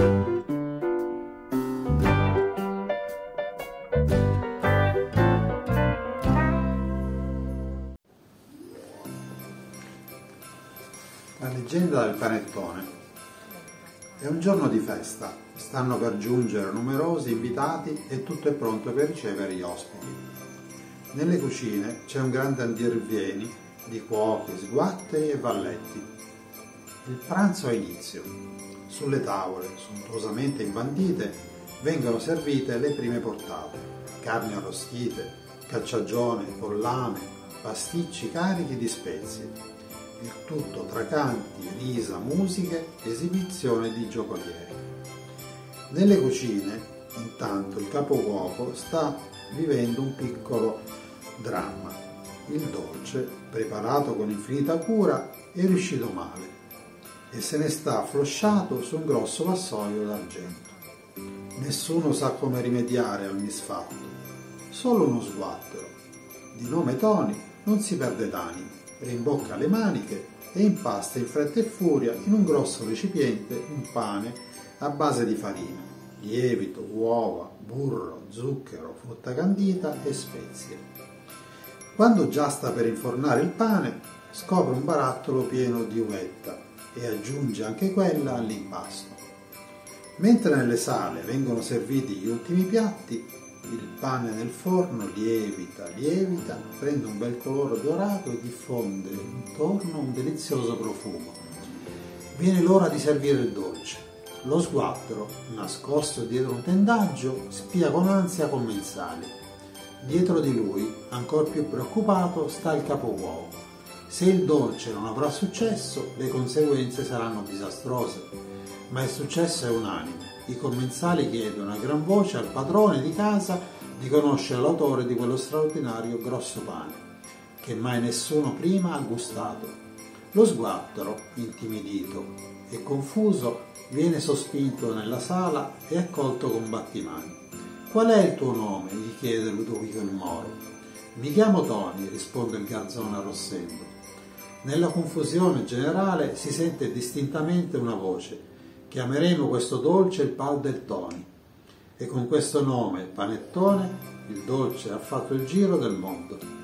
La leggenda del panettone. È un giorno di festa, stanno per giungere numerosi invitati e tutto è pronto per ricevere gli ospiti. Nelle cucine c'è un grande andirvieni di cuochi, sguatteri e valletti. Il pranzo ha inizio. Sulle tavole, sontuosamente imbandite, vengono servite le prime portate, carni arrostite, cacciagione, pollame, pasticci carichi di spezie il tutto tra canti, risa, musiche, esibizione di giocolieri. Nelle cucine, intanto, il capocuoco sta vivendo un piccolo dramma. Il dolce, preparato con infinita cura, è riuscito male e se ne sta afflosciato su un grosso vassoio d'argento. Nessuno sa come rimediare al misfatto, solo uno sguattero. Di nome Tony non si perde d'animo rimbocca le maniche e impasta in fretta e furia in un grosso recipiente un pane a base di farina, lievito, uova, burro, zucchero, frutta candita e spezie. Quando già sta per infornare il pane, scopre un barattolo pieno di uvetta e aggiunge anche quella all'impasto. Mentre nelle sale vengono serviti gli ultimi piatti, il pane nel forno lievita, lievita, prende un bel colore dorato e diffonde intorno un delizioso profumo. Viene l'ora di servire il dolce. Lo sguattero, nascosto dietro un tendaggio, spia con ansia commensali. Dietro di lui, ancor più preoccupato, sta il capocuoco. Se il dolce non avrà successo, le conseguenze saranno disastrose. Ma il successo è unanime i commensali chiedono a gran voce al padrone di casa di conoscere l'autore di quello straordinario grosso pane, che mai nessuno prima ha gustato. Lo sguattero, intimidito e confuso, viene sospinto nella sala e accolto con battimani. Qual è il tuo nome? gli chiede Ludovico il Moro. Mi chiamo Tony, risponde il garzone arrossendo. Nella confusione generale si sente distintamente una voce Chiameremo questo dolce il pal del Toni e con questo nome, panettone, il dolce ha fatto il giro del mondo.